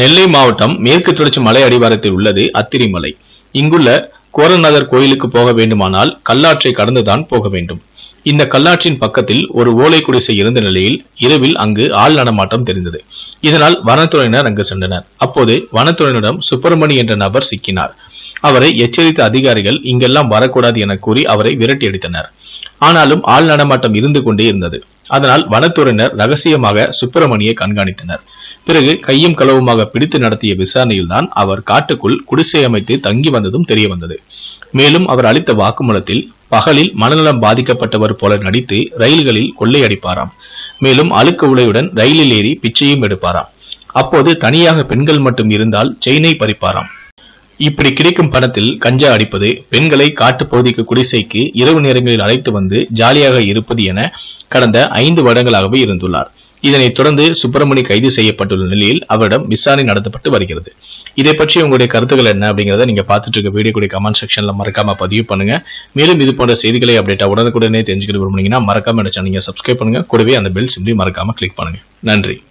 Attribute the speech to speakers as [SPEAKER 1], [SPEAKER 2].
[SPEAKER 1] நெல்லை மாவட்டம் மேற்கு தொடர்ச்சி மலை அடிவாரத்தில் உள்ளது அத்திரிமலை. இங்குள்ள கோரநாதர் கோயிலுக்கு போக வேண்டுமானால் கல்லாற்றை கடந்துதான் போக வேண்டும். இந்த கல்லாற்றின் பக்கத்தில் ஒரு ஓலை குடிசை இருந்த நிலையில் இரவில் அங்கு ஆள் நடமாட்டம் தெரிந்தது. இதனால் வனத்துறையினர் அங்கு சென்றனர். அப்போது வனத்துறையினரிடம் சுப்பிரமணி என்ற நபர் சிக்கினார். அவரை எச்சரித்த அதிகாரிகள் இங்கெல்லாம் வரக்கூடாது என கூறி அவரை விரட்டி அடித்தனர். ஆனாலும் ஆள் நடமாட்டம் இருந்து கொண்டே இருந்தது. அதனால் வனத்துறையினர் ரகசியமாக சுப்பிரமணியை கண்காணித்தனர். பிறகு கையும் களவுமாக பிடித்து நடத்திய விசாரணையில்தான் அவர் காட்டுக்குள் குடிசை அமைத்து தங்கி வந்ததும் தெரிய வந்தது மேலும் அவர் அளித்த வாக்குமூலத்தில் பகலில் மனநலம் பாதிக்கப்பட்டவர் போல நடித்து ரயில்களில் கொள்ளையடிப்பாராம். மேலும் அழுக்கு உலையுடன் ரயிலில் ஏறி பிச்சையும் எடுப்பாராம். அப்போது தனியாக பெண்கள் மட்டும் இருந்தால் செயினை பறிப்பாராம். இப்படி கிடைக்கும் பணத்தில் கஞ்சா அடிப்பது பெண்களை காட்டுப் பகுதிக்கு குடிசைக்கு இரவு நேரங்களில் அழைத்து வந்து ஜாலியாக இருப்பது என கடந்த ஐந்து வருடங்களாகவே இருந்துள்ளார். இதனைத் தொடர்ந்து சுப்பிரமணி கைது செய்யப்பட்டுள்ள நிலையில் அவரிடம் விசாரணை நடத்தப்பட்டு வருகிறது. இதை பற்றி உங்களுடைய கருத்துக்கள் என்ன அப்படிங்கிறத நீங்க பார்த்துட்டு இருக்க வீடியோ கூட கமெண்ட் செக்ஷன்ல மறக்காம பதிவு பண்ணுங்க. மேலும் இது போன்ற செய்திகளை அப்டேட்டா உடனுக்குடனே தெரிஞ்சுக்கிட்டு விரும்புனீங்கன்னா மறக்காம என்ன சேனலை சப்ஸ்கிரைப் பண்ணுங்க. கூடவே அந்த பெல் சிம்லி மறக்காம கிளிக் பண்ணுங்க. நன்றி.